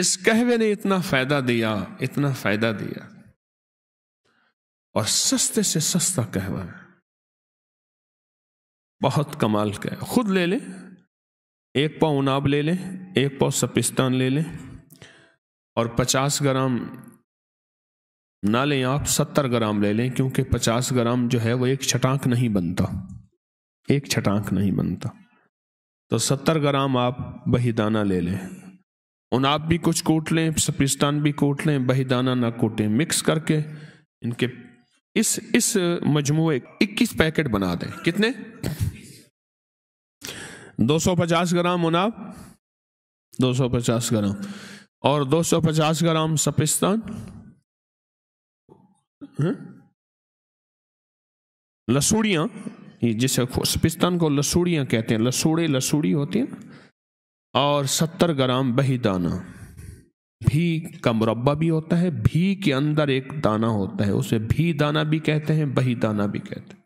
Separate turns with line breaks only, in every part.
इस कहवे ने इतना फ़ायदा दिया, इतना फ़ायदा दिया। और सस्ते से सस्ता कहवा है। बहुत कमाल का है। खुद ले ले, एक पाव उनाब ले ले, एक पाव सपिस्तान ले ले, और पचास ग्राम ना लें आप, सत्तर ग्राम ले लें, क्योंकि पचास ग्राम जो है वो एक छटाक नहीं बनता। एक छटाक नहीं बनता। तो सत्तर ग्राम आप बहीदाना ले लें। उनाब भी कुछ कूट लें, सपिस्तान भी कूट लें, बहीदाना ना कूटें। मिक्स करके इनके इस इस मजमुए 21 पैकेट बना दें। कितने? 250 ग्राम उनाब 250 ग्राम। और 250 ग्राम सपिस्तान। लसूड़ियाँ। जिसे सपिस्तान को लसूड़ियाँ कहते हैं। लसूड़े लसूड़ी होती है और 70 ग्राम बही दाना। भी का मुरब्बा भी होता है, भी के अंदर एक दाना होता है, उसे भी दाना भी कहते हैं, बही दाना भी कहते हैं।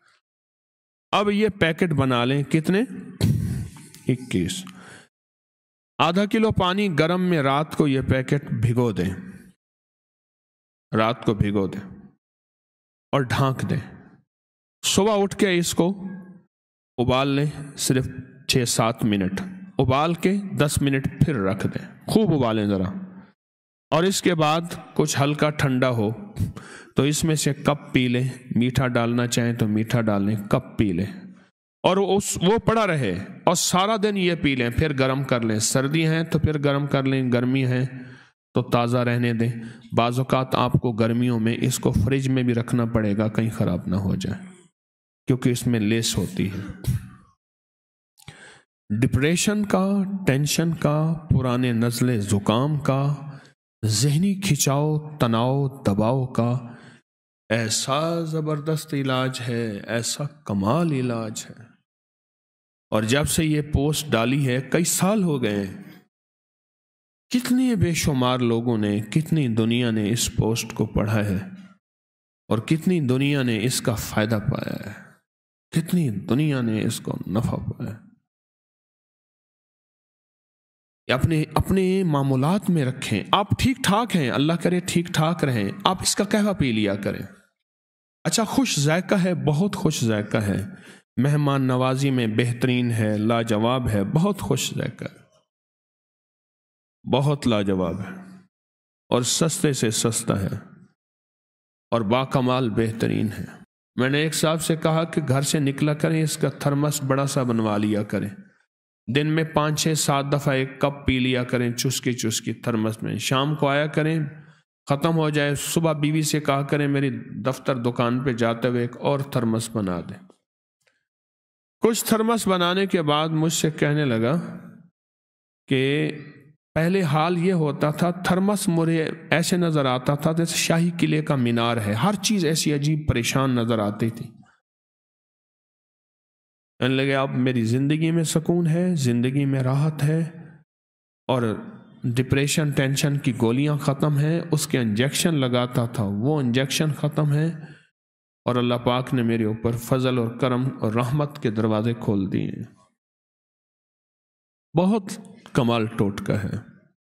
अब ये पैकेट बना लें, कितने? इक्कीस। आधा किलो पानी गर्म में रात को ये पैकेट भिगो दें। रात को भिगो दें और ढांक दें। सुबह उठ के इसको उबाल लें, सिर्फ़ छः सात मिनट। उबाल के दस मिनट फिर रख दें। खूब उबालें ज़रा। और इसके बाद कुछ हल्का ठंडा हो तो इसमें से कप पी लें। मीठा डालना चाहें तो मीठा डालें कप पी लें। और उस, वो पड़ा रहे और सारा दिन ये पी लें, फिर गर्म कर लें। सर्दी हैं तो फिर गर्म कर लें, गर्मी है तो ताज़ा रहने दें। बाज़ात आपको गर्मियों में इसको फ्रिज में भी रखना पड़ेगा, कहीं ख़राब ना हो जाए, क्योंकि इसमें लेस होती है। डिप्रेशन का, टेंशन का, पुराने नज़ले ज़ुकाम का, जहनी खिंचाव, तनाव, दबाव का, ऐसा ज़बरदस्त इलाज है, ऐसा कमाल इलाज है। और जब से ये पोस्ट डाली है, कई साल हो गए कितने बेशुमार लोगों ने, कितनी दुनिया ने इस पोस्ट को पढ़ा है, और कितनी दुनिया ने इसका फ़ायदा पाया है। कितनी दुनिया ने इसको नफा पाया अपने अपने मामूलात में रखें। आप ठीक ठाक हैं, अल्लाह करे ठीक ठाक रहें। आप इसका कहवा पी लिया करें। अच्छा खुश जायका है, बहुत खुश जायका है। मेहमान नवाजी में बेहतरीन है, लाजवाब है, बहुत खुश जायका है। बहुत लाजवाब है। और सस्ते से सस्ता है। और बाकमाल बेहतरीन है। मैंने एक साहब से कहा कि घर से निकला करें, इसका थर्मस बड़ा सा बनवा लिया करें। दिन में पाँच छः सात दफ़ा एक कप पी लिया करें, चुस्की चुस्की, थर्मस में। शाम को आया करें, ख़त्म हो जाए, सुबह बीवी से कहा करें, मेरी दफ्तर दुकान पे जाते हुए एक और थर्मस बना दें। कुछ थर्मस बनाने के बाद मुझसे कहने लगा कि पहले हाल ये होता था, थर्मस मुझे ऐसे नज़र आता था जैसे शाही किले का मीनार है। हर चीज़ ऐसी अजीब परेशान नज़र आती थी। कहने लगे अब मेरी ज़िंदगी में सुकून है, ज़िंदगी में राहत है और डिप्रेशन टेंशन की गोलियाँ ख़त्म हैं, उसके इंजेक्शन लगाता था, वो इंजेक्शन ख़त्म है और अल्लाह पाक ने मेरे ऊपर फजल और करम और रहमत के दरवाजे खोल दिए बहुत कमाल टोटका है।